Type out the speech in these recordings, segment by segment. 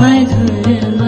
Madhur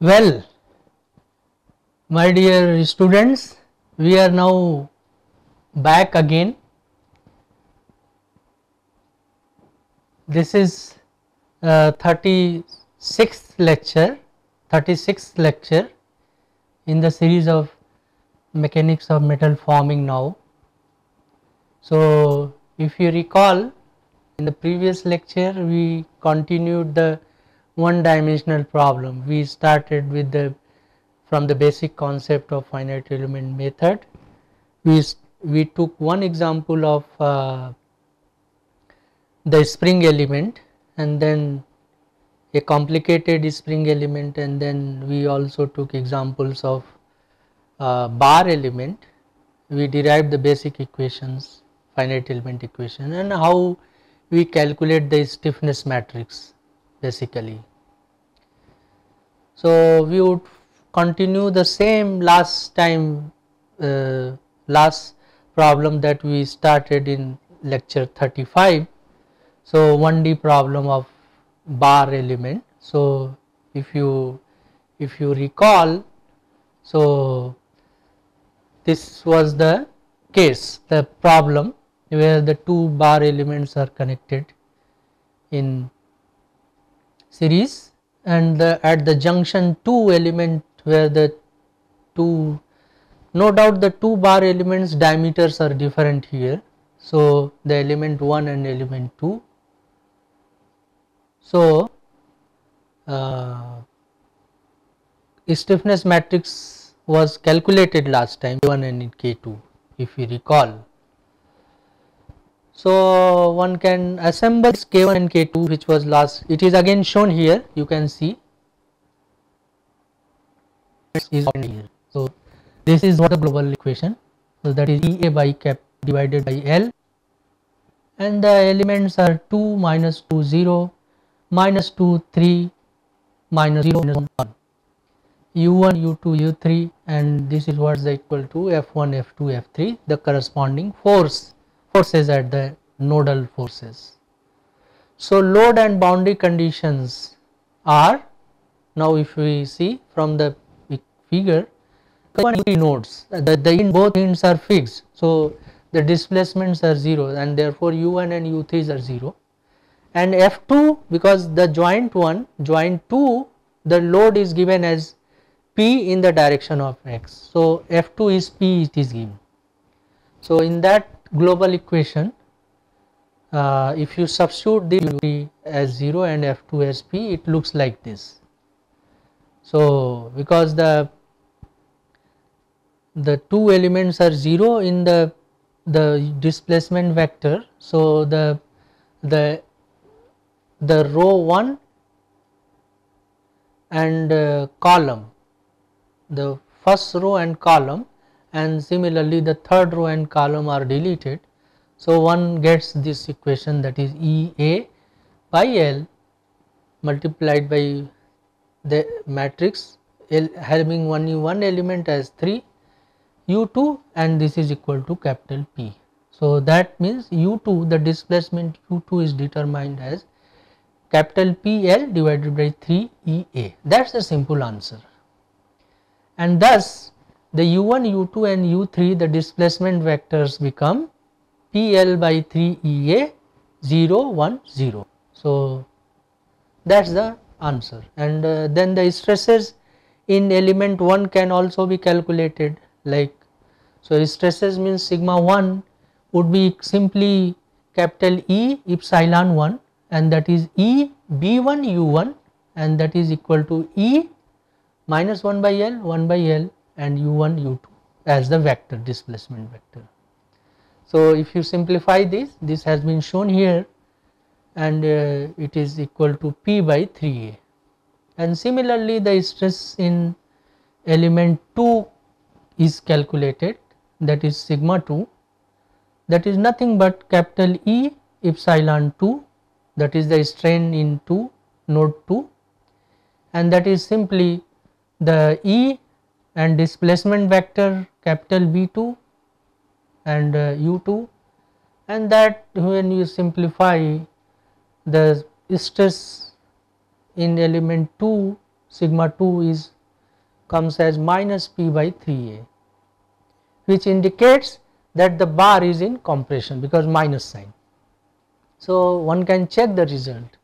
Well, my dear students, we are now back again. This is uh, 36th lecture, 36th lecture in the series of mechanics of metal forming now. So, if you recall in the previous lecture we continued the one dimensional problem. We started with the from the basic concept of finite element method. We, we took one example of uh, the spring element and then a complicated spring element and then we also took examples of uh, bar element. We derived the basic equations, finite element equation and how we calculate the stiffness matrix basically. So, we would continue the same last time uh, last problem that we started in lecture 35. So, 1D problem of bar element. So, if you if you recall, so this was the case the problem where the two bar elements are connected in series and the, at the junction 2 element where the two no doubt the two bar elements diameters are different here. So, the element 1 and element 2. So, uh, stiffness matrix was calculated last time K1 and K2 if you recall. So, one can assemble this K1 and K2 which was last it is again shown here you can see this is here. So, this is what the global equation. So, that is EA by cap divided by L and the elements are 2 minus 2 0 minus 2 3 minus 0 minus 1 u1 u2 u3 and this is what is equal to f1 f2 f3 the corresponding force forces at the nodal forces. So, load and boundary conditions are now if we see from the fi- figure nodes the, the in both ends are fixed. So, the displacements are 0 and therefore, u1 and u3 are 0 and f2 because the joint 1 joint 2 the load is given as p in the direction of x. So, f2 is p it is given. So, in that global equation uh, if you substitute the u3 as 0 and f2 as p it looks like this. So, because the the two elements are 0 in the the displacement vector. So, the the the row 1 and uh, column the first row and column and similarly the third row and column are deleted. So, one gets this equation that is E A by L multiplied by the matrix L having one one element as 3 u2 and this is equal to capital P. So, that means u2 the displacement u2 is determined as capital PL divided by 3 EA that is the simple answer and thus the u1 u2 and u3 the displacement vectors become PL by 3 EA 0 1 0. So, that is the answer and uh, then the stresses in element 1 can also be calculated like so stresses means sigma 1 would be simply capital E epsilon 1 and that is E B1 U1 and that is equal to E minus 1 by L 1 by L and U1 U2 as the vector displacement vector. So, if you simplify this this has been shown here and uh, it is equal to P by 3A. And similarly, the stress in element 2 is calculated that is sigma 2 that is nothing but capital E epsilon 2 that is the strain into node 2 and that is simply the E and displacement vector capital V2 and uh, U2 and that when you simplify the stress in element 2 sigma 2 is comes as minus P by 3A which indicates that the bar is in compression because minus sign. So, one can check the result.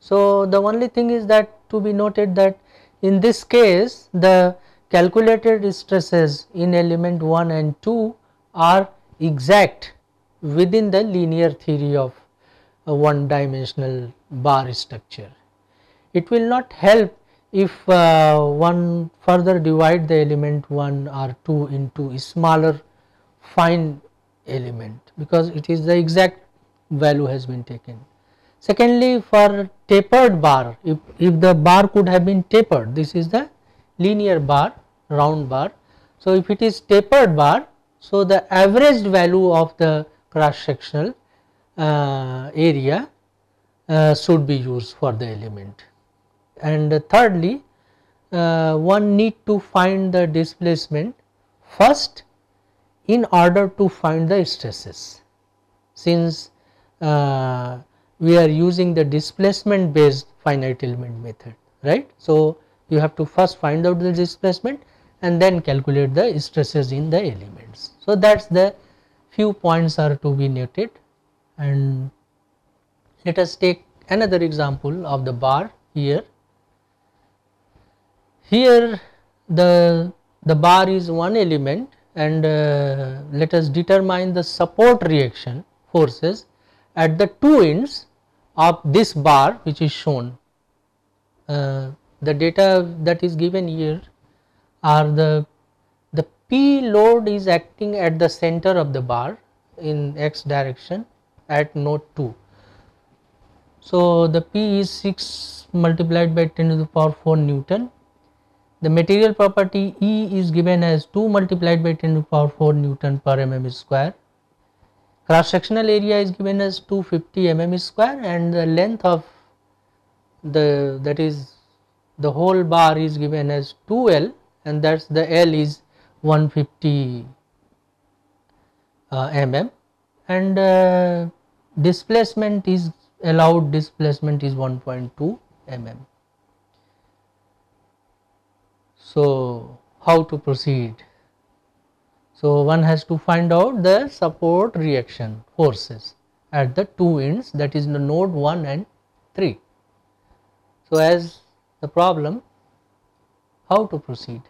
So, the only thing is that to be noted that in this case the calculated stresses in element 1 and 2 are exact within the linear theory of a one dimensional bar structure. It will not help if uh, one further divide the element 1 or 2 into smaller fine element because it is the exact value has been taken. Secondly, for tapered bar, if, if the bar could have been tapered, this is the linear bar, round bar. So, if it is tapered bar, so the averaged value of the cross sectional uh, area uh, should be used for the element. And thirdly, uh, one need to find the displacement first in order to find the stresses. Since uh, we are using the displacement based finite element method, right. So, you have to first find out the displacement and then calculate the stresses in the elements. So, that is the few points are to be noted and let us take another example of the bar here. Here the, the bar is one element and uh, let us determine the support reaction forces at the two ends of this bar which is shown. Uh, the data that is given here are the the P load is acting at the center of the bar in x direction at node 2. So, the P is 6 multiplied by 10 to the power 4 Newton the material property E is given as 2 multiplied by 10 to the power 4 Newton per mm square. Cross sectional area is given as 250 mm square and the length of the that is the whole bar is given as 2L and that is the L is 150 uh, mm and uh, displacement is allowed displacement is 1.2 mm. So, how to proceed? So, one has to find out the support reaction forces at the two ends that is the node 1 and 3. So, as the problem how to proceed?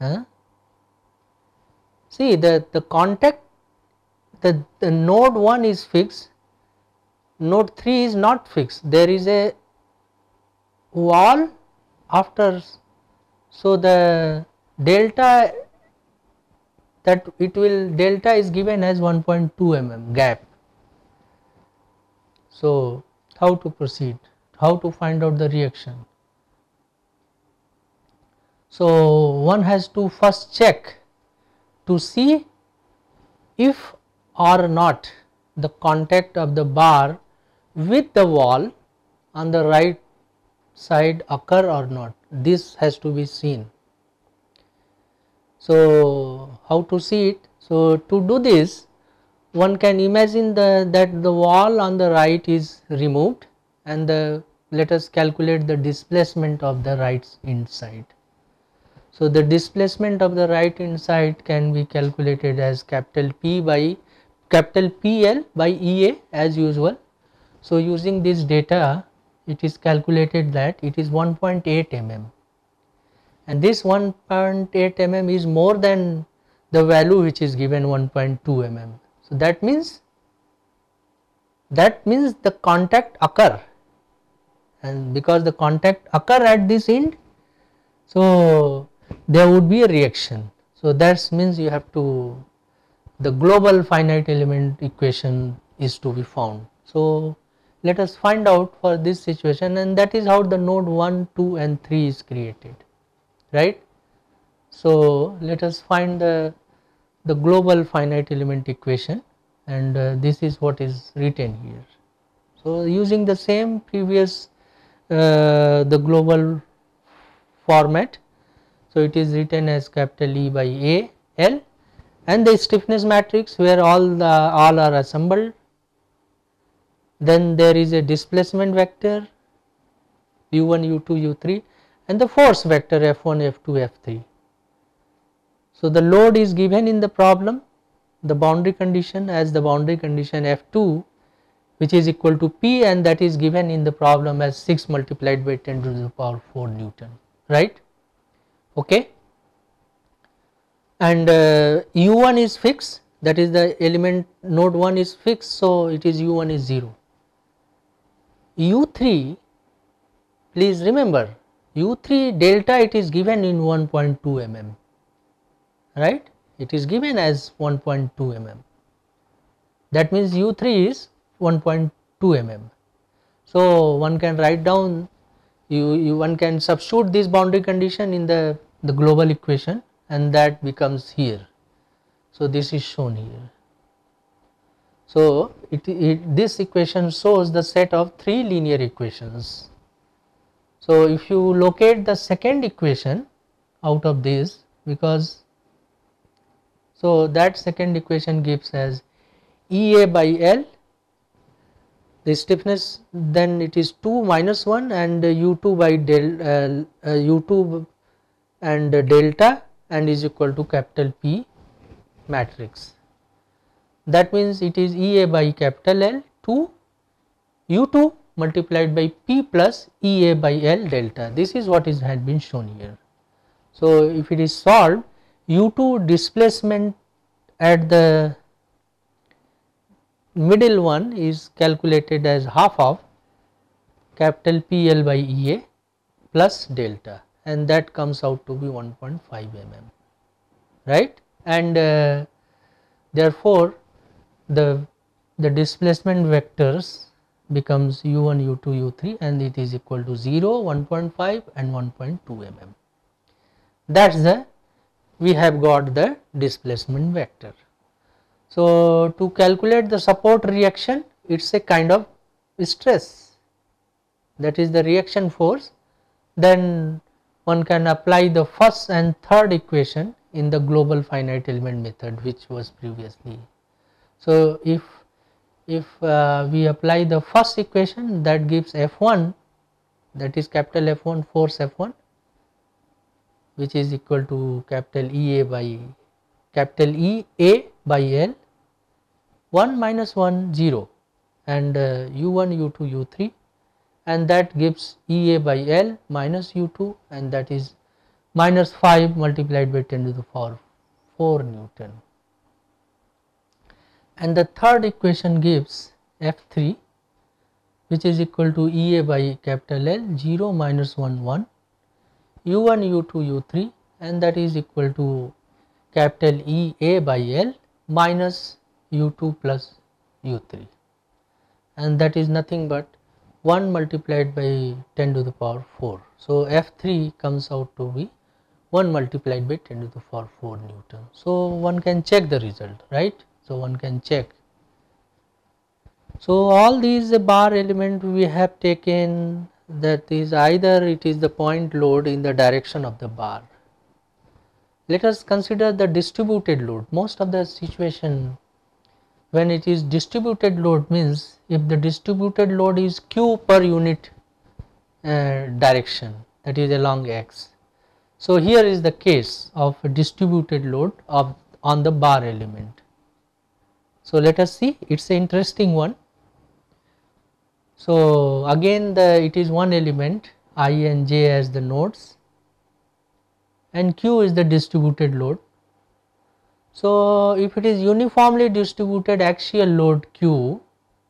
Huh? See the, the contact the, the node 1 is fixed, node 3 is not fixed, there is a wall after so, the delta that it will delta is given as 1.2 mm gap. So, how to proceed? How to find out the reaction? So, one has to first check to see if or not the contact of the bar with the wall on the right side occur or not this has to be seen. So, how to see it? So, to do this one can imagine the that the wall on the right is removed and the let us calculate the displacement of the right inside. So, the displacement of the right inside can be calculated as capital P by capital PL by EA as usual. So, using this data it is calculated that it is 1.8 mm and this 1.8 mm is more than the value which is given 1.2 mm. So, that means that means the contact occur and because the contact occur at this end so there would be a reaction. So, that means you have to the global finite element equation is to be found. So, let us find out for this situation and that is how the node 1, 2 and 3 is created right. So, let us find the, the global finite element equation and uh, this is what is written here. So, using the same previous Uh, the global format. So, it is written as capital E by A L and the stiffness matrix where all the all are assembled then there is a displacement vector u1 u2 u3 and the force vector f1 f2 f3 so the load is given in the problem the boundary condition as the boundary condition f2 which is equal to p and that is given in the problem as 6 multiplied by 10 to the power 4 newton right? Okay. And uh, u1 is fixed that is the element node 1 is fixed so it is u1 is 0 u3 please remember u3 delta it is given in 1.2 mm right? It is given as 1.2 mm. That means u3 is 1.2 mm so one can write down you, you one can substitute this boundary condition in the the global equation and that becomes here. So this is shown here. So, it, it, this equation shows the set of three linear equations. So, if you locate the second equation out of this because so that second equation gives as EA by L the stiffness then it is 2 minus 1 and U2 by del uh, uh, U2 and delta and is equal to capital P matrix that means it is EA by capital L 2 U2 multiplied by P plus EA by L delta this is what is had been shown here. So, if it is solved U2 displacement at the middle one is calculated as half of capital PL by EA plus delta and that comes out to be 1.5 mm right? And uh, therefore the the displacement vectors becomes u1 u2 u3 and it is equal to 0 1.5 and 1.2 mm. That's the we have got the displacement vector so to calculate the support reaction it's a kind of stress. That is the reaction force. Then one can apply the first and third equation in the global finite element method which was previously. So, if if uh, we apply the first equation that gives F1 that is capital F1 force F1 which is equal to capital EA by capital E A by L 1 minus 1 0 and uh, U1 U2 U3 and that gives EA by L minus U2 and that is minus 5 multiplied by 10 to the power 4 Newton. And the third equation gives F3 which is equal to EA by capital L 0 minus 1 1 U1 U2 U3 and that is equal to capital EA by L minus U2 plus U3 and that is nothing but 1 multiplied by 10 to the power 4. So, F3 comes out to be 1 multiplied by 10 to the power 4 Newton. So, one can check the result right so one can check so all these bar element we have taken that is either it is the point load in the direction of the bar let us consider the distributed load. Most of the situation when it is distributed load means if the distributed load is q per unit uh, direction that is along x. So here is the case of distributed load of on the bar element. So, let us see. It is an interesting one. So, again the it is one element i and j as the nodes and q is the distributed load. So, if it is uniformly distributed axial load q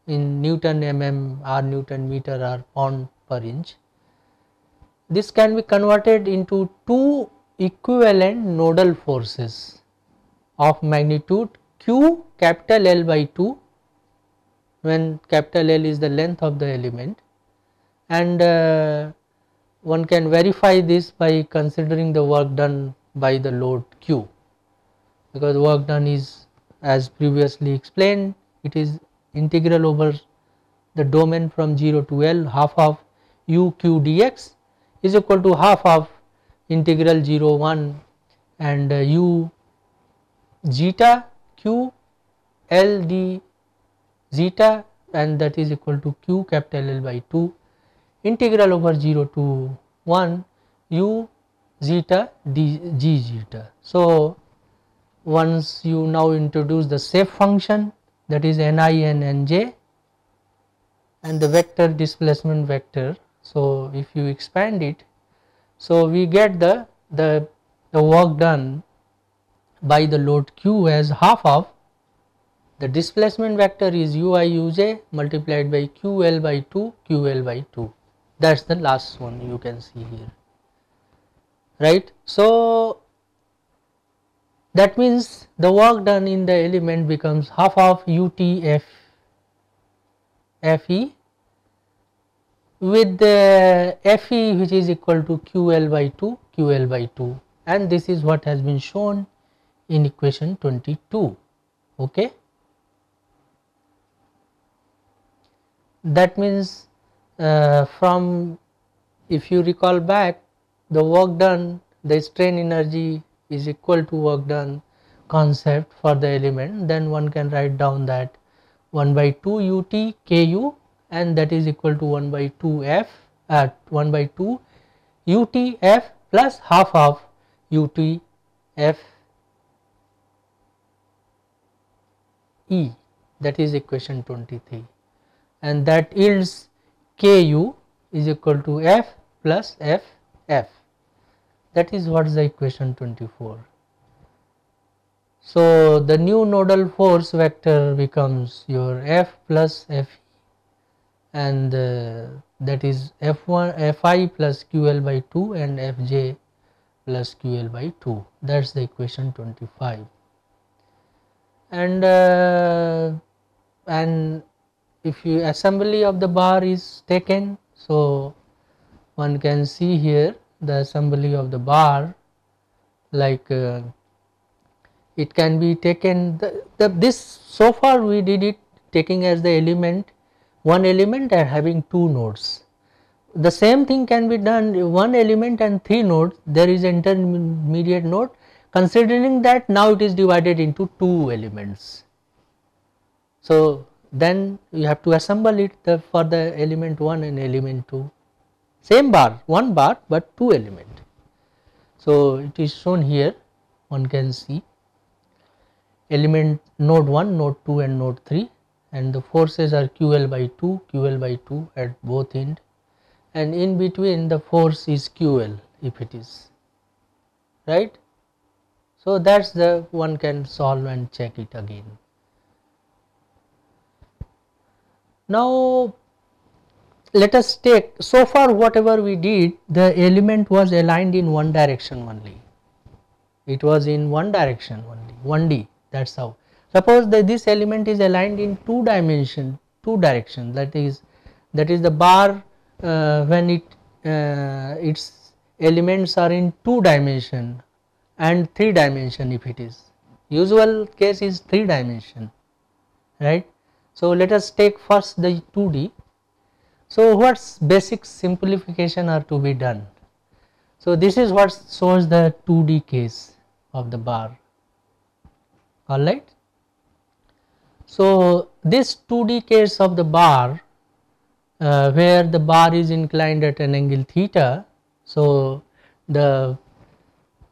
in Newton mm or Newton meter or pound per inch, this can be converted into two equivalent nodal forces of magnitude q capital L by 2 when capital L is the length of the element and uh, one can verify this by considering the work done by the load Q. Because work done is as previously explained it is integral over the domain from 0 to L half of u q dx is equal to half of integral 0 1 and uh, u zeta q L d zeta and that is equal to q capital L by 2 integral over 0 to 1 u zeta d g zeta. So, once you now introduce the shape function that is n i and n j and the vector displacement vector. So, if you expand it, so we get the, the, the work done by the load q as half of the displacement vector is ui uj multiplied by ql by 2 ql by 2 that is the last one you can see here. Right. So, that means the work done in the element becomes half of UTF FE with the FE which is equal to QL by 2 QL by 2 and this is what has been shown in equation 22 okay? That means Uh, from if you recall back the work done the strain energy is equal to work done concept for the element then one can write down that 1 by 2 ut ku and that is equal to 1 by 2 f at 1 by 2 ut f plus half of ut f e that is equation 23 and that yields ku is equal to f plus f f. That is what is the equation 24. So, the new nodal force vector becomes your F plus F and uh, that is F1 Fi plus QL by 2 and Fj plus QL by 2 that is the equation 25 and uh, and if you assembly of the bar is taken so one can see here the assembly of the bar like uh, it can be taken the, the, this so far we did it taking as the element one element and having two nodes. The same thing can be done one element and three nodes there is intermediate node considering that now it is divided into two elements. So, then you have to assemble it the, for the element 1 and element 2 same bar one bar but two element. So, it is shown here one can see element node 1 node 2 and node 3 and the forces are QL by 2 QL by 2 at both end and in between the force is QL if it is right. So, that is the one can solve and check it again. Now, let us take so far whatever we did the element was aligned in one direction only. It was in one direction only 1d that is how. Suppose that this element is aligned in two dimension two direction that is that is the bar uh, when it uh, its elements are in two dimension and three dimension if it is. Usual case is three dimension right so let us take first the 2d so, what basic simplification are to be done? So, this is what shows the 2D case of the bar alright. So, this 2D case of the bar uh, where the bar is inclined at an angle theta. So, the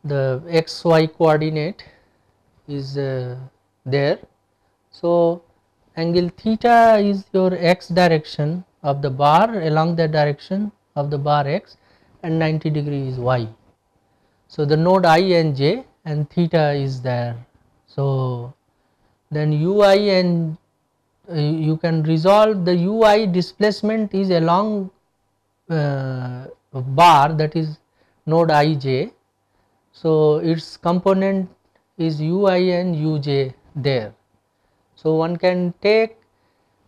the xy coordinate is uh, there. So, angle theta is your x direction of the bar along the direction of the bar x and 90 degree is y. So, the node i and j and theta is there. So, then ui and uh, you can resolve the ui displacement is along uh, bar that is node ij. So, its component is ui and uj there. So, one can take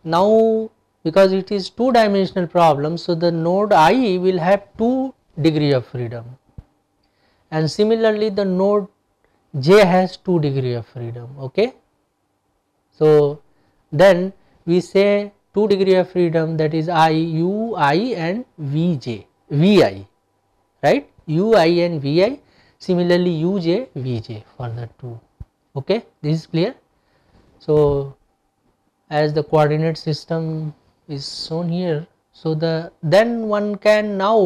now because it is two dimensional problem so the node i will have two degree of freedom. And similarly the node j has two degree of freedom okay? So then we say two degree of freedom that is i u i and v j v i right? U i and vi similarly u j v j for the two okay? This is clear so as the coordinate system is shown here so the then one can now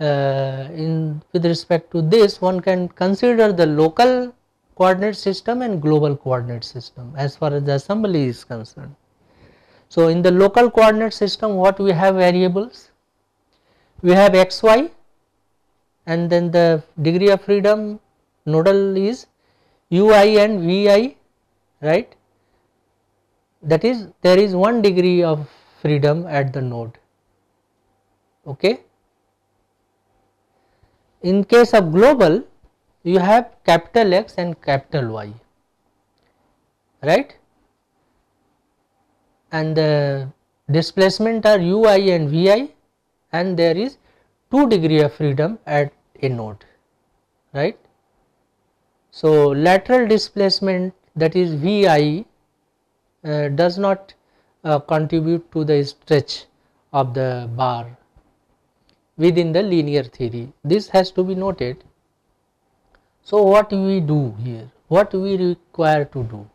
uh, in with respect to this one can consider the local coordinate system and global coordinate system as far as the assembly is concerned. So, in the local coordinate system what we have variables? We have xy and then the degree of freedom nodal is ui and vi right? That is there is one degree of freedom at the node okay? In case of global you have capital X and capital Y right? And the displacement are ui and vi and there is 2 degree of freedom at a node right. So, lateral displacement that is vi uh, does not uh, contribute to the stretch of the bar within the linear theory. This has to be noted. So, what we do here? What we require to do?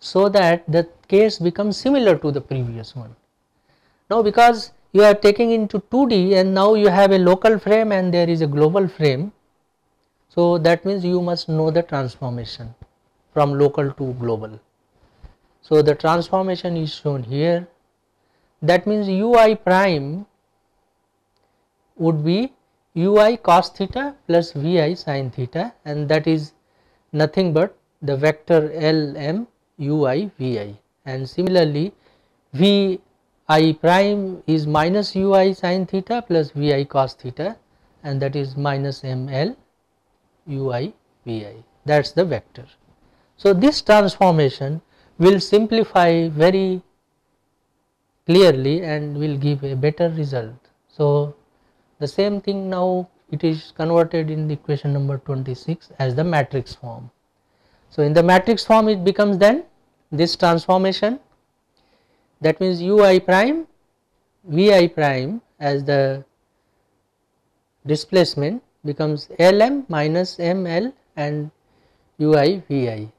So that the case becomes similar to the previous one. Now, because you are taking into 2D and now you have a local frame and there is a global frame. So, that means you must know the transformation from local to global. So, the transformation is shown here that means ui prime would be ui cos theta plus vi sin theta and that is nothing but the vector lm ui vi and similarly vi prime is minus ui sin theta plus vi cos theta and that is minus ml ui vi that is the vector. So, this transformation will simplify very clearly and will give a better result. So, the same thing now it is converted in the equation number 26 as the matrix form. So, in the matrix form it becomes then this transformation that means ui prime vi prime as the displacement becomes lm minus ml and ui vi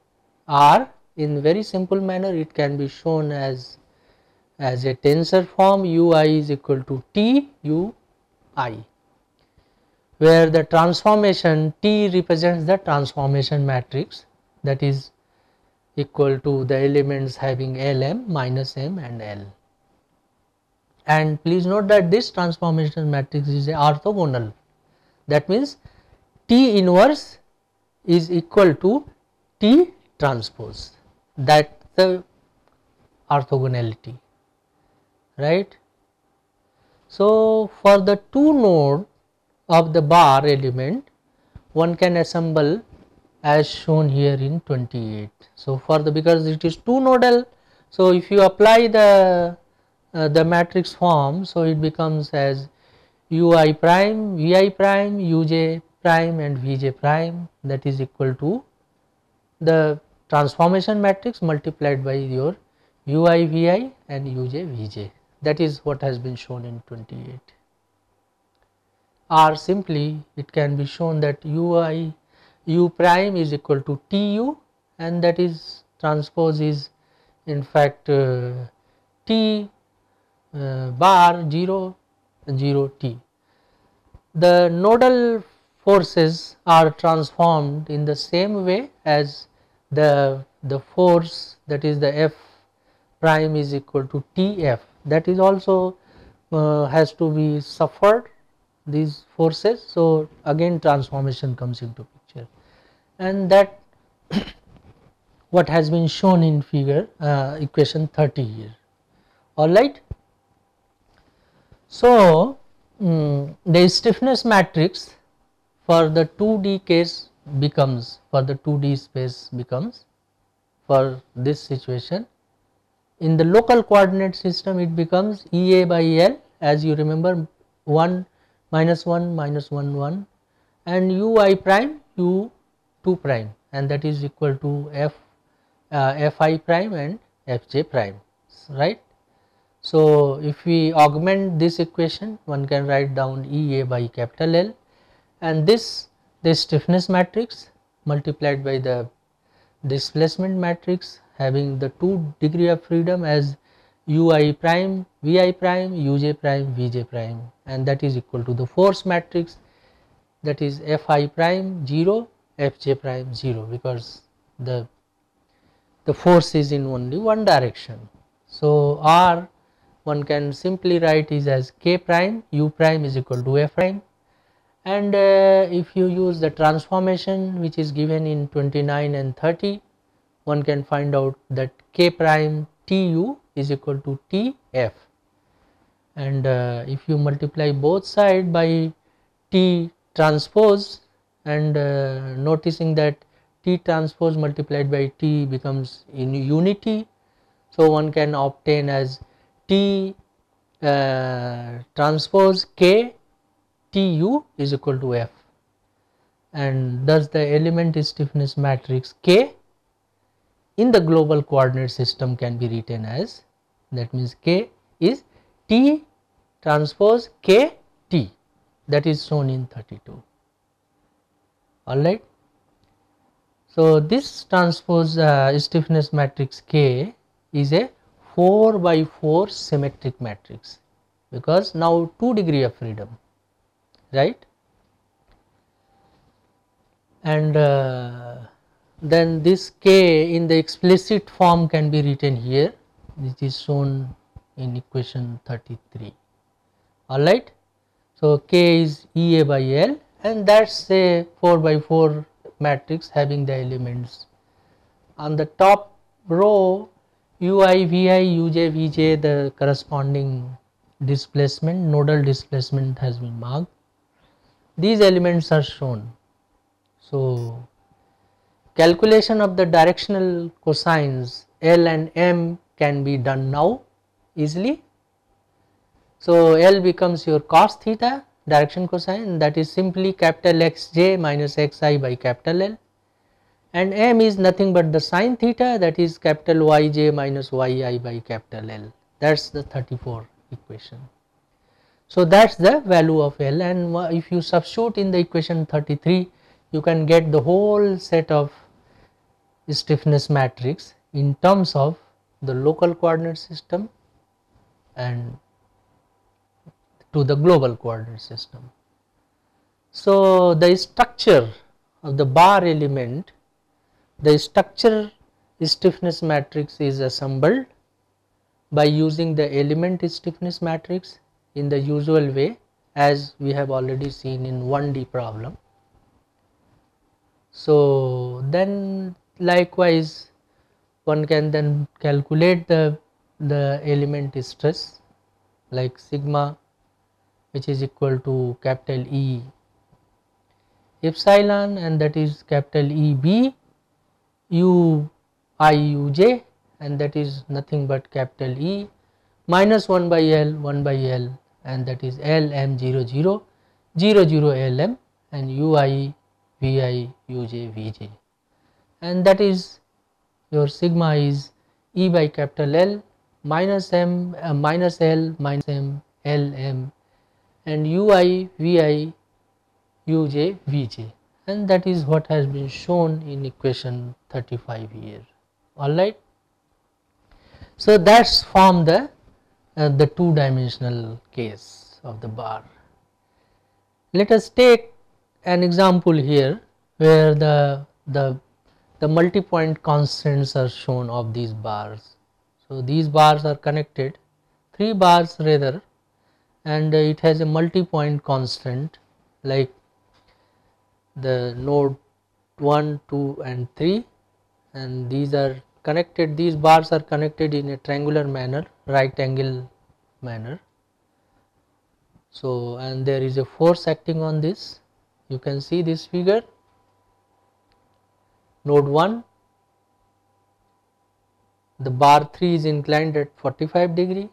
or in very simple manner it can be shown as as a tensor form ui is equal to t u I where the transformation T represents the transformation matrix that is equal to the elements having Lm minus M and L. And please note that this transformation matrix is orthogonal that means T inverse is equal to T transpose that the orthogonality right? So, for the two node of the bar element one can assemble as shown here in 28. So, for the because it is two nodal so if you apply the uh, the matrix form so it becomes as ui prime vi prime uj prime and vj prime. That is equal to the transformation matrix multiplied by your ui vi and uj vj that is what has been shown in 28 or simply it can be shown that ui u prime is equal to tu and that is transpose is in fact uh, t uh, bar 0 0 t. The nodal forces are transformed in the same way as the the force that is the f prime is equal to tf that is also uh, has to be suffered these forces. So, again transformation comes into picture and that what has been shown in figure uh, equation 30 here alright. So, um, the stiffness matrix for the 2D case becomes for the 2D space becomes for this situation in the local coordinate system it becomes ea by l as you remember 1 minus 1 minus 1 1 and ui prime u 2 prime and that is equal to f uh, fi prime and fj prime right. So, if we augment this equation one can write down ea by capital L and this this stiffness matrix multiplied by the displacement matrix having the two degree of freedom as ui prime, vi prime, uj prime, vj prime. And that is equal to the force matrix. That is fi prime 0, fj prime 0 because the the force is in only one direction. So, r one can simply write is as k prime u prime is equal to f prime and uh, if you use the transformation which is given in 29 and 30 one can find out that k prime tu is equal to tf and uh, if you multiply both side by t transpose and uh, noticing that t transpose multiplied by t becomes in unity. So, one can obtain as t uh, transpose k tu is equal to f. And thus the element stiffness matrix k in the global coordinate system can be written as? That means k is t transpose k t. That is shown in 32 alright. So, this transpose uh, stiffness matrix k is a 4 by 4 symmetric matrix. Because now 2 degree of freedom right? And uh, then this k in the explicit form can be written here which is shown in equation 33 alright. So, k is E a by L and that is a 4 by 4 matrix having the elements. On the top row ui, vi, uj, vj the corresponding displacement nodal displacement has been marked these elements are shown. So, calculation of the directional cosines L and M can be done now easily. So, L becomes your cos theta direction cosine that is simply capital Xj minus Xi by capital L and M is nothing but the sine theta that is capital Yj minus Yi by capital L that is the 34 equation. So, that is the value of L and if you substitute in the equation 33 you can get the whole set of stiffness matrix in terms of the local coordinate system and to the global coordinate system. So, the structure of the bar element, the structure stiffness matrix is assembled by using the element stiffness matrix in the usual way as we have already seen in 1D problem. So, then likewise one can then calculate the, the element stress like sigma which is equal to capital E epsilon and that is capital E B U I U J and that is nothing but capital E minus 1 by L 1 by L and that is L M 0 0 0 0 L M and U I V I U J V J. And that is your sigma is E by capital L minus M uh, minus L minus M L M and U I V I U J V J. And that is what has been shown in equation 35 here. Alright. So, that is form the uh, the two dimensional case of the bar. Let us take an example here where the, the, the multi-point constraints are shown of these bars. So, these bars are connected 3 bars rather and it has a multi-point constant like the node 1, 2 and 3 and these are connected these bars are connected in a triangular manner right angle manner. So, and there is a force acting on this you can see this figure node 1 the bar 3 is inclined at 45 degree.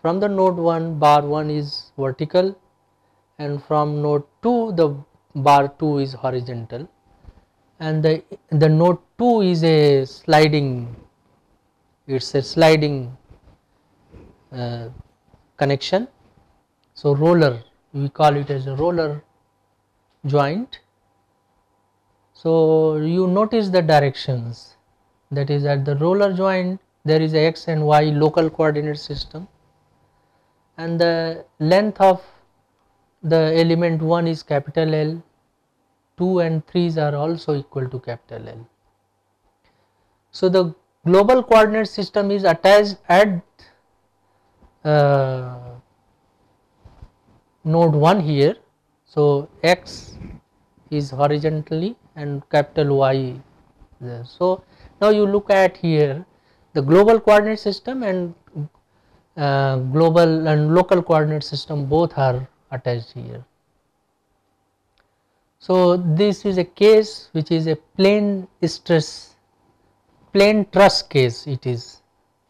From the node 1 bar 1 is vertical and from node 2 the bar 2 is horizontal and the, the node 2 is a sliding it is a sliding uh, connection. So, roller we call it as a roller joint. So, you notice the directions that is at the roller joint there is a x and y local coordinate system and the length of the element 1 is capital L, 2 and 3s are also equal to capital L. So, the global coordinate system is attached at uh, node 1 here. So, x is horizontally and capital Y there. So, now you look at here the global coordinate system and uh, global and local coordinate system both are attached here. So, this is a case which is a plane stress plane truss case it is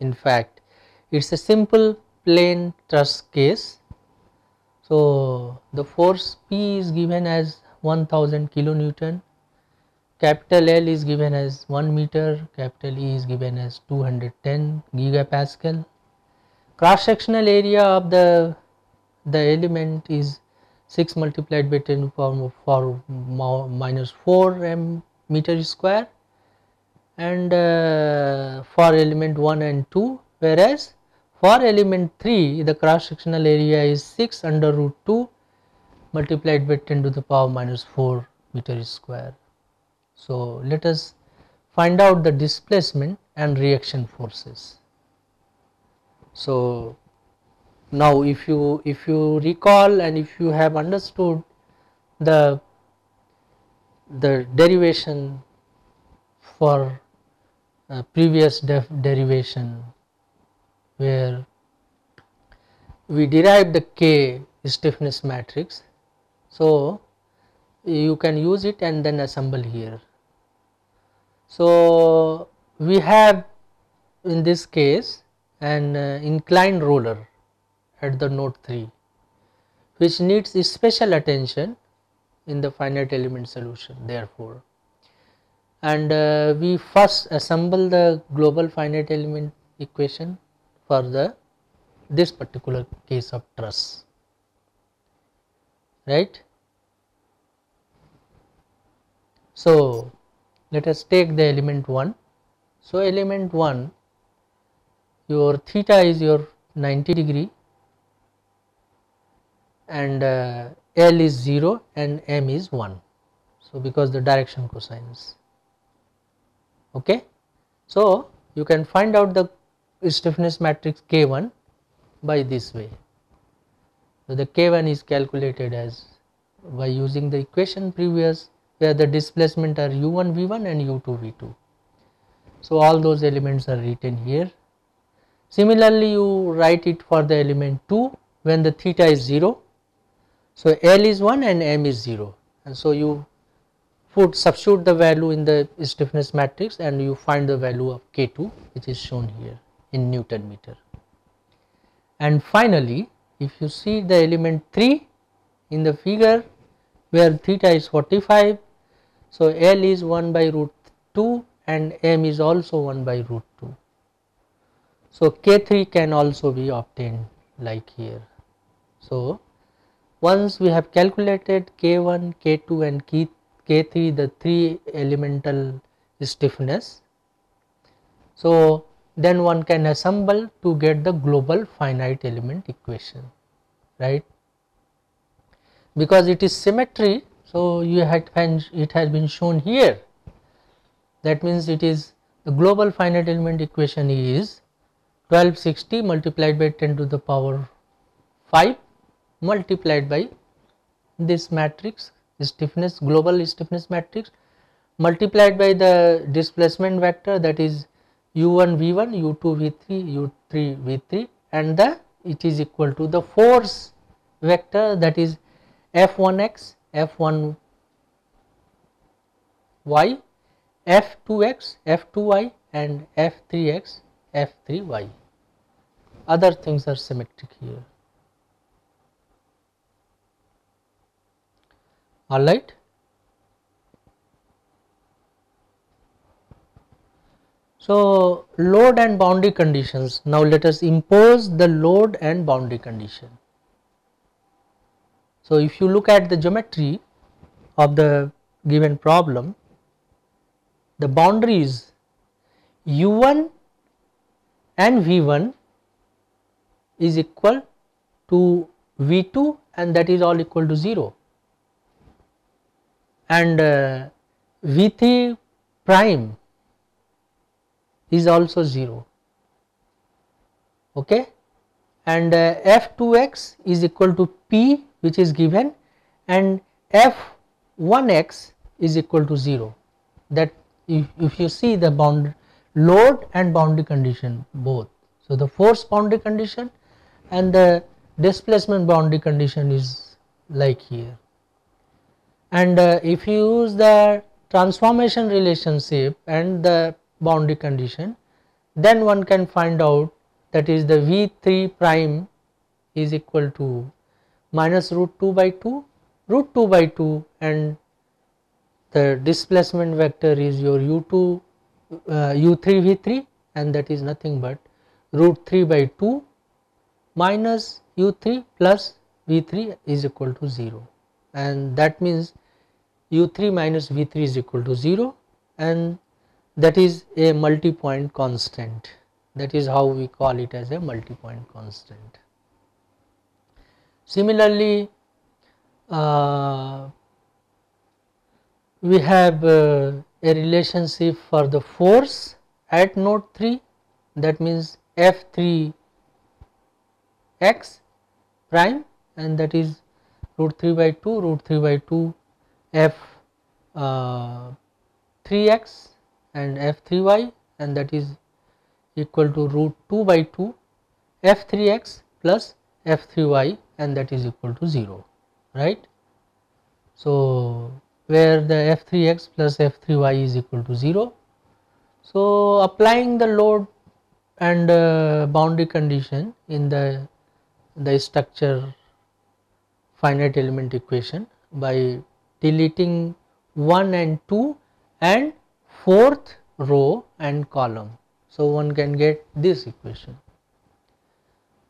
in fact it is a simple plane truss case. So, the force P is given as 1000 kilonewton, capital L is given as 1 meter, capital E is given as 210 gigapascal. Cross sectional area of the the element is 6 multiplied by 10 power for minus 4 m meter square and uh, for element 1 and 2 whereas for element 3 the cross sectional area is 6 under root 2 multiplied by 10 to the power minus 4 meter square. So, let us find out the displacement and reaction forces. So, now if you if you recall and if you have understood the the derivation for uh, previous derivation where we derived the k stiffness matrix. So, you can use it and then assemble here. So, we have in this case an uh, inclined roller at the node 3 which needs special attention in the finite element solution therefore. And uh, we first assemble the global finite element equation for the this particular case of truss right. So, let us take the element 1. So, element 1 your theta is your 90 degree and uh, L is 0 and M is 1. So, because the direction cosines. Okay. So, you can find out the stiffness matrix K1 by this way. So, the K1 is calculated as by using the equation previous where the displacement are u1 v1 and u2 v2. So, all those elements are written here. Similarly, you write it for the element 2 when the theta is 0. So, L is 1 and M is 0 and so you put substitute the value in the stiffness matrix and you find the value of K2 which is shown here in Newton meter. And finally, if you see the element 3 in the figure where theta is 45, so L is 1 by root 2 and M is also 1 by root 2. So K3 can also be obtained like here. So once we have calculated K1, K2 and K3 the 3 elemental stiffness. So then one can assemble to get the global finite element equation right? Because it is symmetry so you had it has been shown here. That means it is the global finite element equation is 1260 multiplied by 10 to the power 5 multiplied by this matrix stiffness global stiffness matrix multiplied by the displacement vector that is u1 v1 u2 v3 u3 v3 and the it is equal to the force vector that is f1x f1y f2x f2y and f3x f3y other things are symmetric here all right. So load and boundary conditions. Now let us impose the load and boundary condition. So if you look at the geometry of the given problem the boundaries u1 and v1 is equal to v2 and that is all equal to 0 and uh, v3 prime is also 0 okay and uh, f2x is equal to p which is given and f1x is equal to 0 that if, if you see the bound load and boundary condition both. So, the force boundary condition and the displacement boundary condition is like here. And uh, if you use the transformation relationship and the boundary condition, then one can find out that is the V3 prime is equal to minus root 2 by 2, root 2 by 2 and the displacement vector is your u2 uh, u3 v3 and that is nothing but root 3 by 2 minus u3 plus v3 is equal to 0 and that means u3 minus v3 is equal to 0 and that is a multi-point constraint that is how we call it as a multi-point constraint. Similarly, uh, we have uh, a relationship for the force at node 3 that means F3 x prime and that is root 3 by 2 root 3 by 2 F uh, 3x and F3y and that is equal to root 2 by 2 F3x plus F3y and that is equal to 0 right. So, where the f3x plus f3y is equal to 0. So, applying the load and uh, boundary condition in the, the structure finite element equation by deleting 1 and 2 and fourth row and column. So, one can get this equation.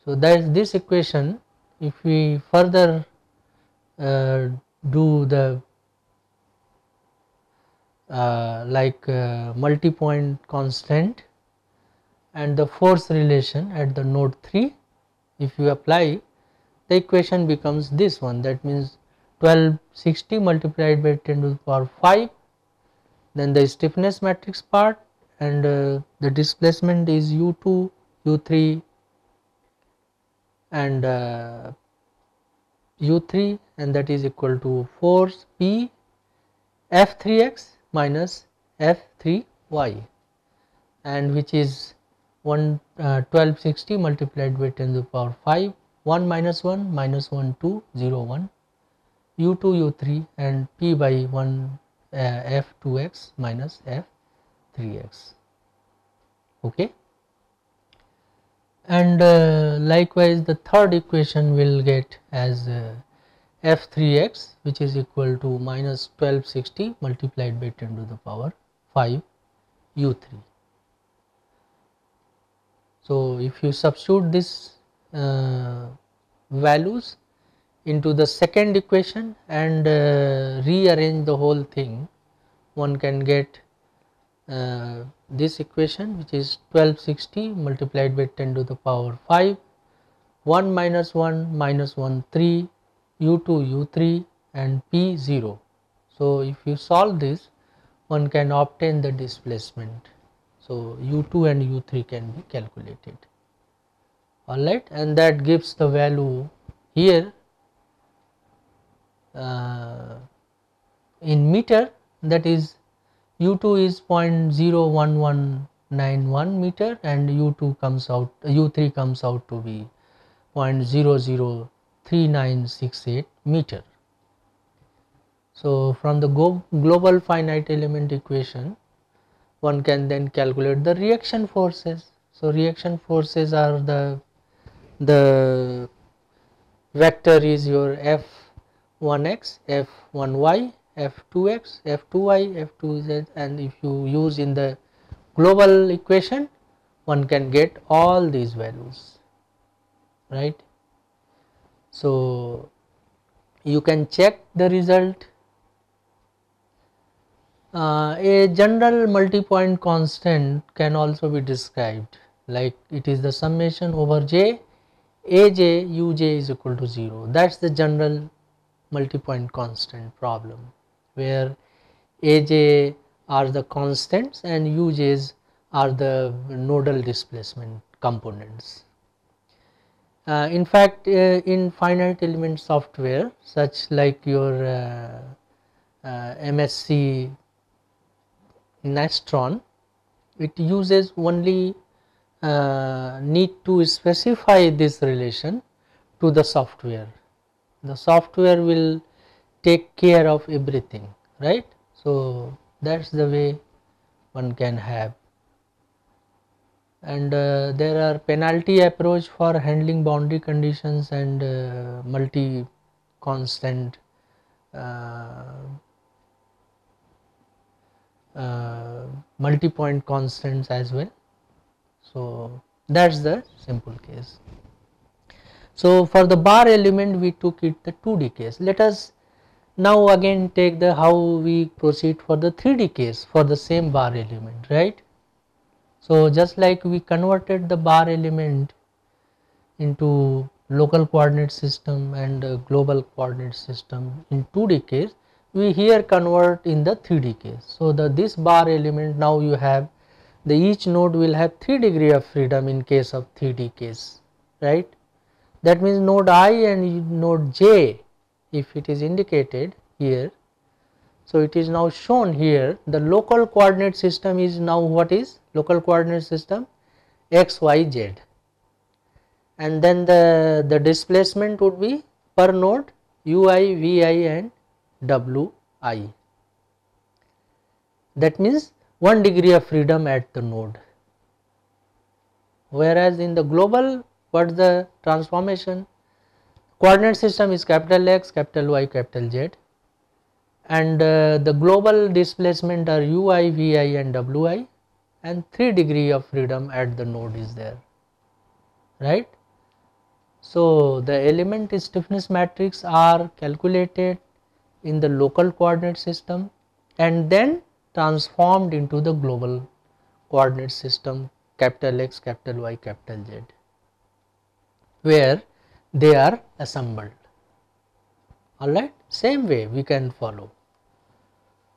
So, that is this equation if we further uh, do the uh, like uh, multi-point constraint and the force relation at the node 3 if you apply the equation becomes this one that means 1260 multiplied by 10 to the power 5 then the stiffness matrix part and uh, the displacement is u2 u3 and uh, u3 and that is equal to force p f3x minus f3y and which is 1 uh, 1260 multiplied by 10 to the power 5 1 minus 1 minus 1 2 0 1 u2 u3 and p by 1 uh, f2x minus f3x okay and uh, likewise the third equation will get as uh, f3x which is equal to minus 1260 multiplied by 10 to the power 5 u3. So, if you substitute this uh, values into the second equation and uh, rearrange the whole thing one can get uh, this equation which is 1260 multiplied by 10 to the power 5 1 minus 1 minus 1 3 u2 u3 and p 0. So, if you solve this one can obtain the displacement. So, u2 and u3 can be calculated alright and that gives the value here Uh, in meter that is u2 is 0.01191 meter and u2 comes out u3 comes out to be 0.00 3968 meter. So, from the global finite element equation one can then calculate the reaction forces. So, reaction forces are the the vector is your f1x, f1y, f2x, f2y, f2z and if you use in the global equation one can get all these values right. So, you can check the result uh, a general multi-point constraint can also be described like it is the summation over j aj uj is equal to 0 that is the general multi-point constraint problem where aj are the constants and uj's are the nodal displacement components. Uh, in fact, uh, in finite element software such like your uh, uh MSC Nastran, it uses only uh, need to specify this relation to the software. The software will take care of everything, right. So, that is the way one can have and uh, there are penalty approach for handling boundary conditions and uh, multi constant uh, uh, multi-point constraints as well. So, that is the simple case. So, for the bar element we took it the 2D case. Let us now again take the how we proceed for the 3D case for the same bar element right. So, just like we converted the bar element into local coordinate system and global coordinate system in 2D case we here convert in the 3D case. So, the this bar element now you have the each node will have 3 degree of freedom in case of 3D case right. That means node i and node j if it is indicated here. So, it is now shown here the local coordinate system is now what is local coordinate system x y z and then the, the displacement would be per node ui, vi and wi. That means 1 degree of freedom at the node. Whereas in the global what is the transformation? Coordinate system is capital X, capital Y, capital Z and uh, the global displacement are ui, vi and wi and 3 degree of freedom at the node is there right. So, the element stiffness matrix are calculated in the local coordinate system and then transformed into the global coordinate system capital X, capital Y, capital Z where they are assembled alright same way we can follow.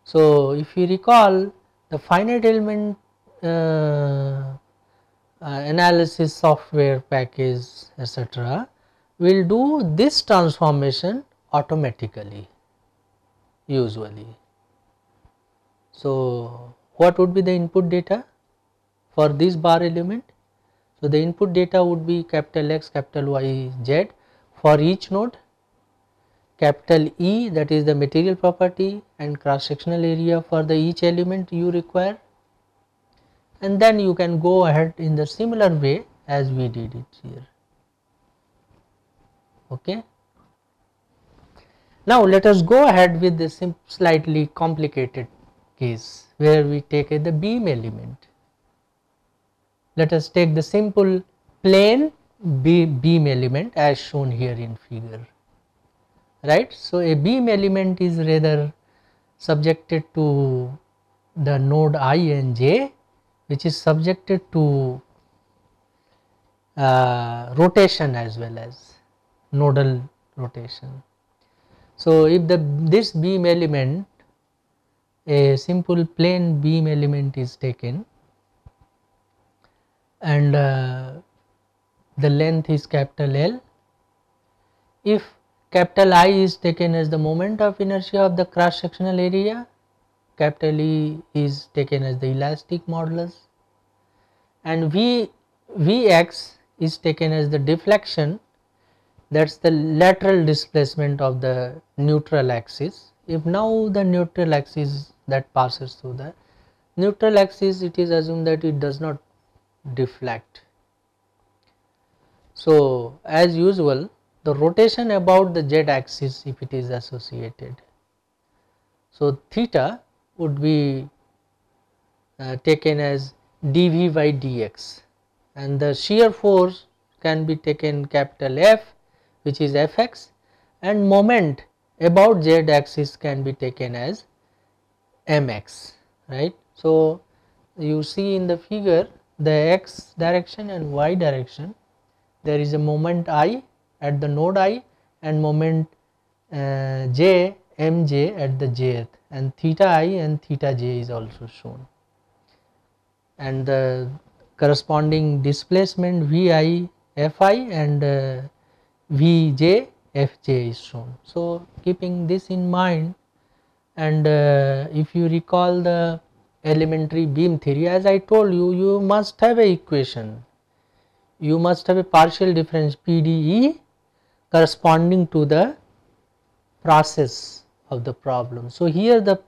So, if you recall the finite element uh, uh, analysis software package etc will do this transformation automatically usually. So, what would be the input data for this bar element? So, the input data would be capital X, capital Y, Z for each node, capital E that is the material property and cross sectional area for the each element you require and then you can go ahead in the similar way as we did it here. Okay. Now, let us go ahead with this slightly complicated case where we take the beam element. Let us take the simple plane beam element as shown here in figure right. So, a beam element is rather subjected to the node i and j which is subjected to uh, rotation as well as nodal rotation. So, if the this beam element a simple plane beam element is taken and uh, the length is capital L. If capital I is taken as the moment of inertia of the cross sectional area, capital E is taken as the elastic modulus and V Vx is taken as the deflection that is the lateral displacement of the neutral axis. If now the neutral axis that passes through the neutral axis it is assumed that it does not deflect. So, as usual the rotation about the z axis if it is associated. So, theta would be uh, taken as dv by dx and the shear force can be taken capital F which is Fx and moment about z axis can be taken as mx right. So, you see in the figure the x direction and y direction there is a moment i at the node i and moment uh, j mj at the jth and theta i and theta j is also shown and the corresponding displacement vi fi and uh, vj fj is shown. So, keeping this in mind and uh, if you recall the elementary beam theory as I told you, you must have a equation, you must have a partial difference PDE corresponding to the process of the problem. So, here the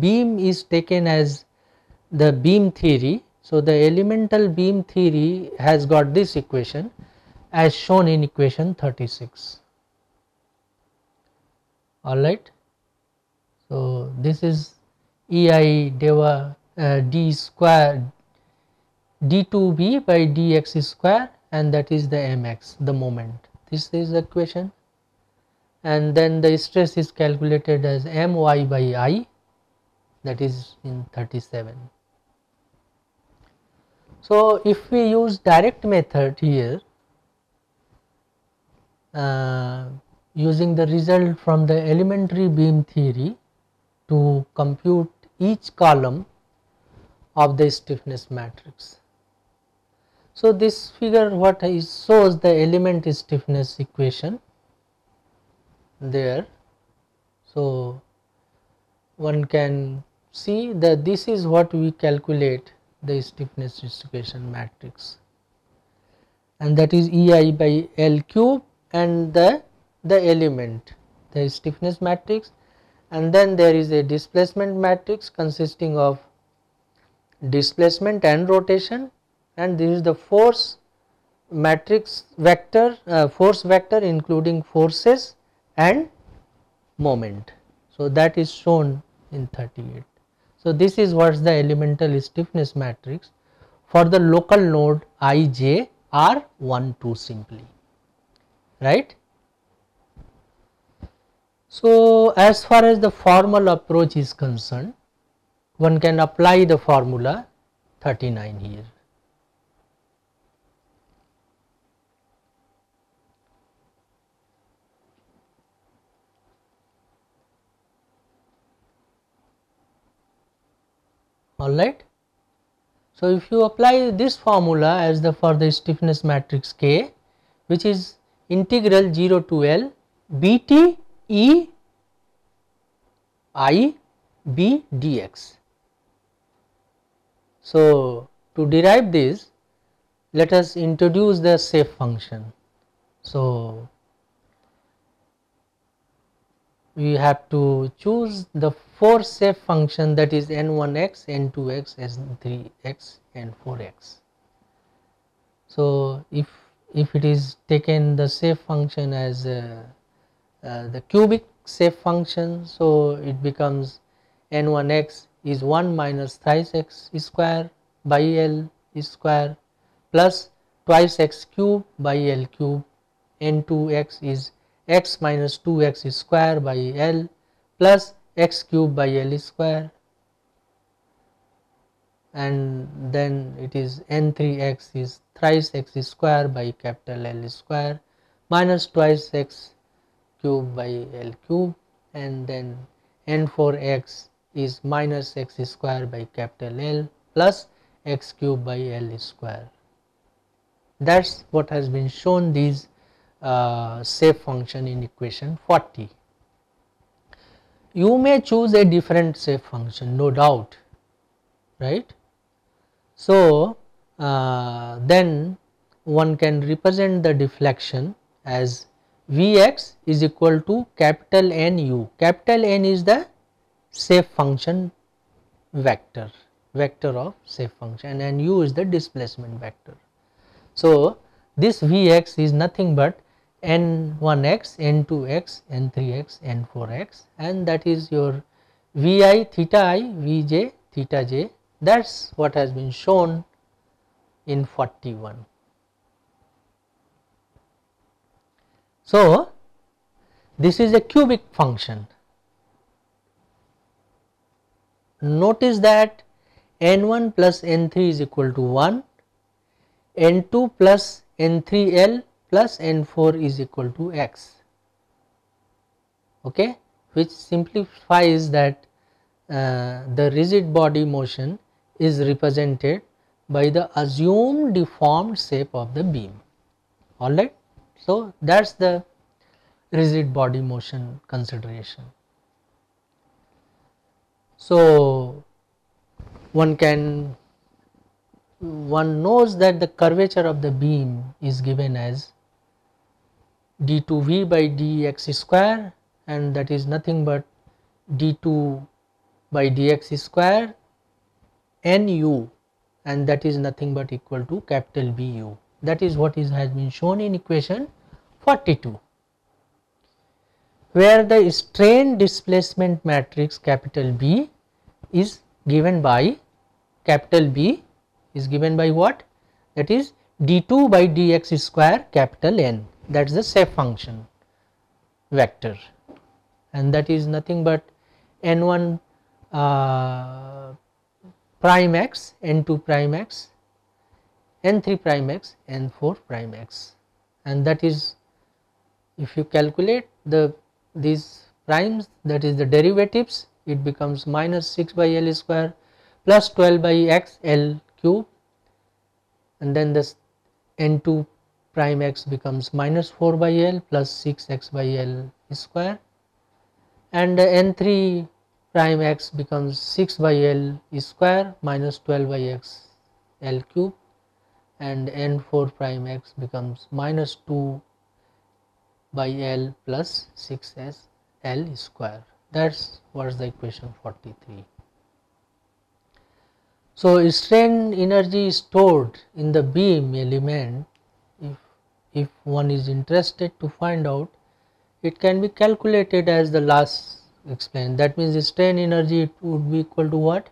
beam is taken as the beam theory. So, the elemental beam theory has got this equation as shown in equation 36 alright. So, this is EI deva d square d2b by dx square and that is the mx the moment this is the equation and then the stress is calculated as my by i that is in 37. So, if we use direct method here uh, using the result from the elementary beam theory to compute each column of the stiffness matrix. So, this figure what is shows the element stiffness equation there. So, one can see that this is what we calculate the stiffness distribution matrix and that is EI by L cube and the the element the stiffness matrix and then there is a displacement matrix consisting of displacement and rotation and this is the force matrix vector uh, force vector including forces and moment. So, that is shown in 38. So, this is what is the elemental stiffness matrix for the local node i j r 1 2 simply right. So, as far as the formal approach is concerned, one can apply the formula 39 here. Alright. So, if you apply this formula as the for the stiffness matrix K which is integral 0 to L Bt E I B dx. So, to derive this let us introduce the shape function. So, we have to choose the four shape function that is n1x, n2x, n3x and 4x. So, if if it is taken the shape function as uh, uh, the cubic shape function. So, it becomes n1x is 1 minus thrice x square by L square plus twice x cube by L cube. N2x is x minus 2x square by L plus x cube by L square. And then it is n3x is thrice x square by capital L square minus twice x cube by L cube. And then n4x is minus x square by capital L plus x cube by L square. That is what has been shown these uh, shape function in equation 40. You may choose a different shape function no doubt right. So, uh, then one can represent the deflection as Vx is equal to capital N u. Capital N is the shape function vector vector of shape function and u is the displacement vector. So, this Vx is nothing but n1x, n2x, n3x, n4x and that is your Vi theta i, Vj theta j that is what has been shown in 41. So, this is a cubic function. Notice that n1 plus n3 is equal to 1, n2 plus n3l plus n4 is equal to x, okay, which simplifies that uh, the rigid body motion is represented by the assumed deformed shape of the beam alright. So, that is the rigid body motion consideration. So, one can one knows that the curvature of the beam is given as d2v by dx square and that is nothing but d2 by dx square nu and that is nothing but equal to capital Bu that is what is has been shown in equation 42 where the strain displacement matrix capital B is given by capital B is given by what? That is d2 by dx square capital N. That is the shape function vector. And that is nothing but n1 uh, prime x, n2 prime x, n3 prime x, n4 prime x. And that is if you calculate the these primes that is the derivatives it becomes minus 6 by L square plus 12 by x L cube and then this n2 prime x becomes minus 4 by L plus 6 x by L square and n3 prime x becomes 6 by L square minus 12 by x L cube and n4 prime x becomes minus 2 by L plus 6s L square that is what is the equation 43. So, strain energy stored in the beam element. If, if one is interested to find out it can be calculated as the last explained. That means strain energy it would be equal to what?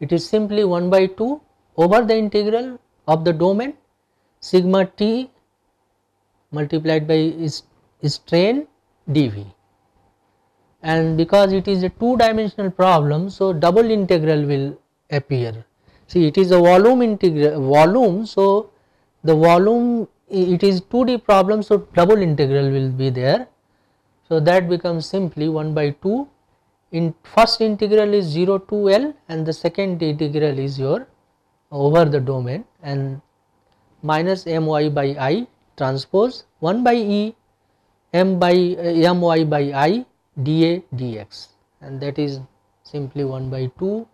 It is simply 1 by 2 over the integral of the domain sigma t multiplied by strain dv and because it is a two dimensional problem so double integral will appear. See it is a volume integral volume so the volume it is 2d problem so double integral will be there. So that becomes simply 1 by 2 in first integral is 0 to L and the second integral is your over the domain and minus my by i transpose 1 by e m by uh, my by i dA dx and that is simply 1 by 2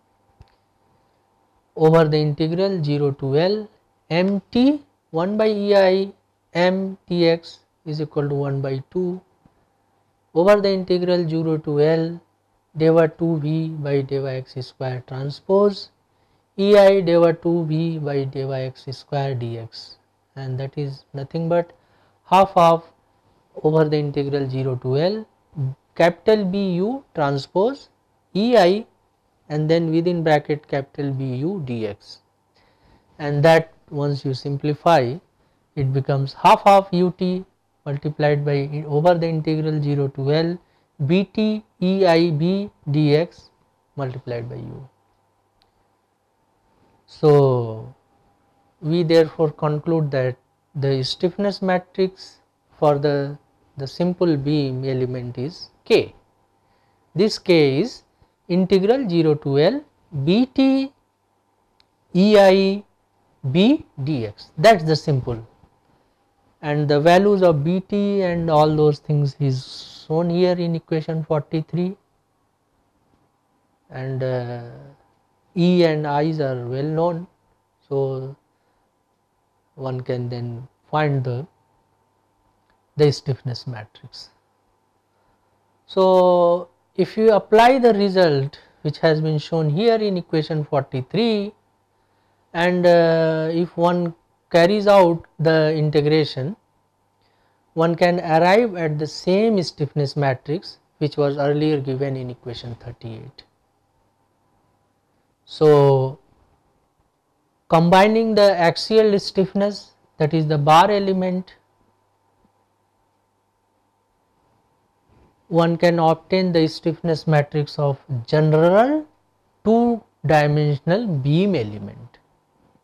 over the integral 0 to L. Mt 1 by ei m tx is equal to 1 by 2 over the integral 0 to L deva 2 v by deva x square transpose ei deva 2 v by deva x square dx and that is nothing but half of over the integral 0 to L capital Bu transpose Ei and then within bracket capital Bu dx and that once you simplify it becomes half of ut multiplied by over the integral 0 to L Bt dx multiplied by u. So, we therefore conclude that the stiffness matrix for the, the simple beam element is k. This k is integral 0 to L Bt Ei b dx that is the simple and the values of Bt and all those things is shown here in equation 43 and uh, E and I's are well known. So, one can then find the, the stiffness matrix. So, if you apply the result which has been shown here in equation 43 and uh, if one carries out the integration one can arrive at the same stiffness matrix which was earlier given in equation 38. So, combining the axial stiffness that is the bar element one can obtain the stiffness matrix of general two dimensional beam element.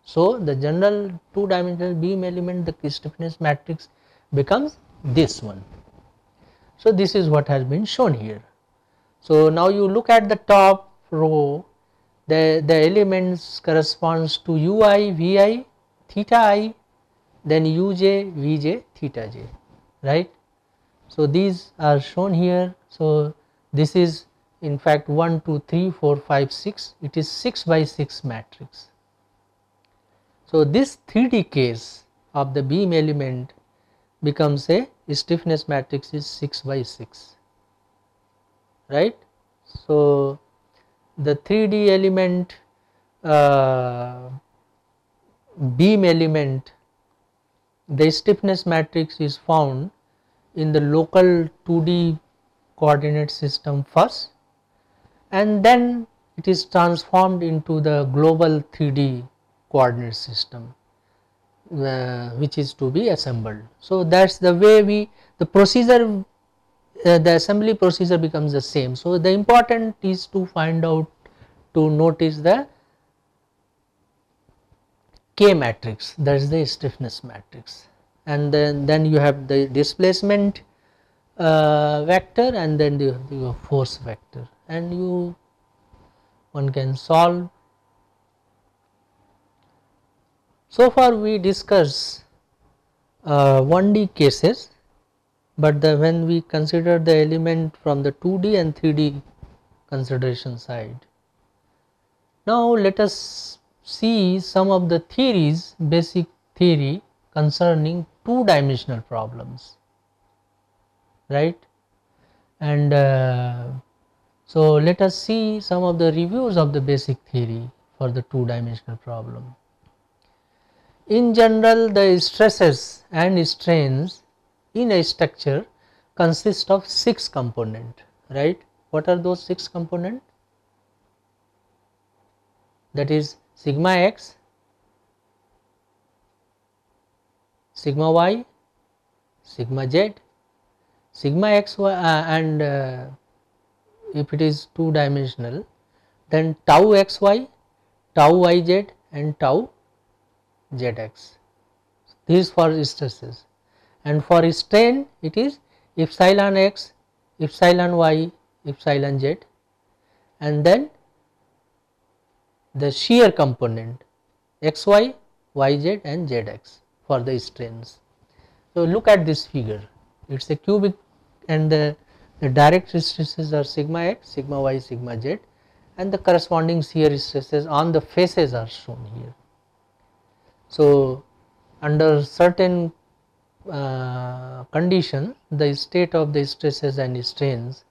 So, the general two dimensional beam element the stiffness matrix becomes this one. So, this is what has been shown here. So, now you look at the top row the, the elements corresponds to ui, vi, theta i then uj, vj, theta j right. So, these are shown here. So, this is in fact 1, 2, 3, 4, 5, 6 it is 6 by 6 matrix. So, this 3D case of the beam element becomes a stiffness matrix is 6 by 6 right. So, the 3D element uh, beam element the stiffness matrix is found in the local 2D coordinate system first and then it is transformed into the global 3D coordinate system uh, which is to be assembled. So, that is the way we the procedure uh, the assembly procedure becomes the same. So, the important is to find out to notice the K matrix that is the stiffness matrix and then, then you have the displacement uh, vector and then the, force vector and you one can solve. So far we discuss uh, 1D cases, but the, when we consider the element from the 2D and 3D consideration side. Now let us see some of the theories, basic theory concerning two dimensional problems right? And uh, so let us see some of the reviews of the basic theory for the two dimensional problem. In general the stresses and strains in a structure consist of 6 component right? What are those 6 component? That is sigma x sigma y, sigma z, sigma x y uh, and uh, if it is two dimensional then tau x y, tau y z and tau z x. These for stresses and for strain it is epsilon x, epsilon y, epsilon z and then the shear component x y, y z and z x for the strains. So, look at this figure it is a cubic and the, the direct stresses are sigma x, sigma y, sigma z and the corresponding shear stresses on the faces are shown here. So, under certain uh, conditions the state of the stresses and strains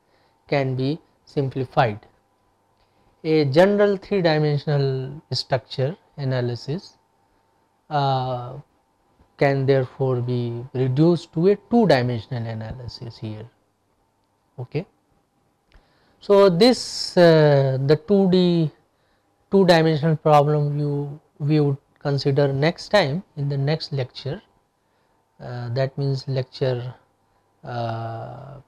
can be simplified. A general three dimensional structure analysis uh, can therefore be reduced to a two dimensional analysis here. Okay. So this uh, the 2d two dimensional problem you we would consider next time in the next lecture. Uh, that means lecture uh,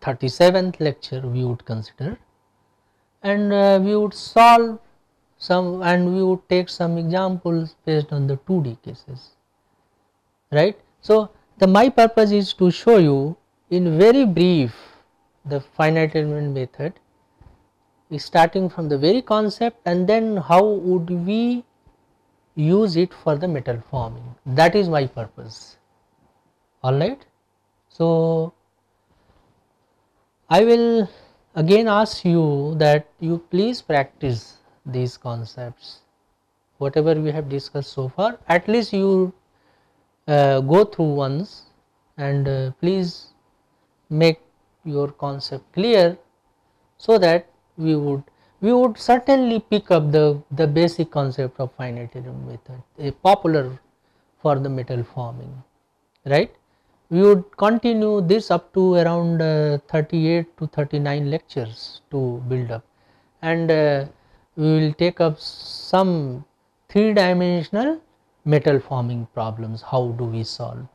37th lecture we would consider. And uh, we would solve some and we would take some examples based on the 2D cases right. So, the my purpose is to show you in very brief the finite element method starting from the very concept and then how would we use it for the metal forming that is my purpose alright. So, I will again ask you that you please practice these concepts whatever we have discussed so far at least you uh, go through once and uh, please make your concept clear so that we would we would certainly pick up the, the basic concept of finite element method, a popular for the metal forming, right. We would continue this up to around uh, 38 to 39 lectures to build up and uh, we will take up some three dimensional metal forming problems, how do we solve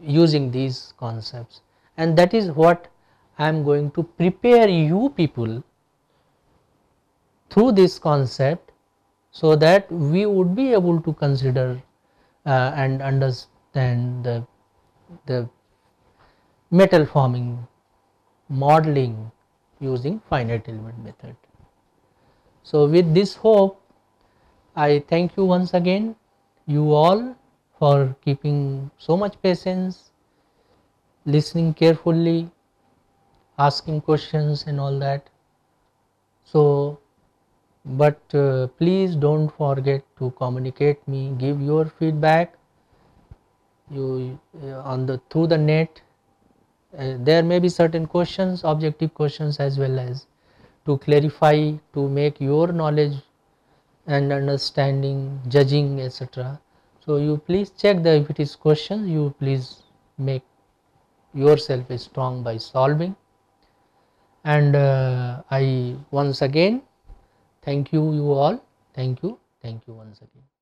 using these concepts and that is what I am going to prepare you people through this concept so that we would be able to consider uh, and understand the, the metal forming modeling using finite element method. So, with this hope I thank you once again you all for keeping so much patience, listening carefully, asking questions and all that. So, but uh, please do not forget to communicate me, give your feedback you uh, on the through the net. Uh, there may be certain questions, objective questions as well as to clarify, to make your knowledge and understanding, judging etc. So, you please check the if it is questions you please make yourself strong by solving and uh, I once again thank you you all thank you thank you once again.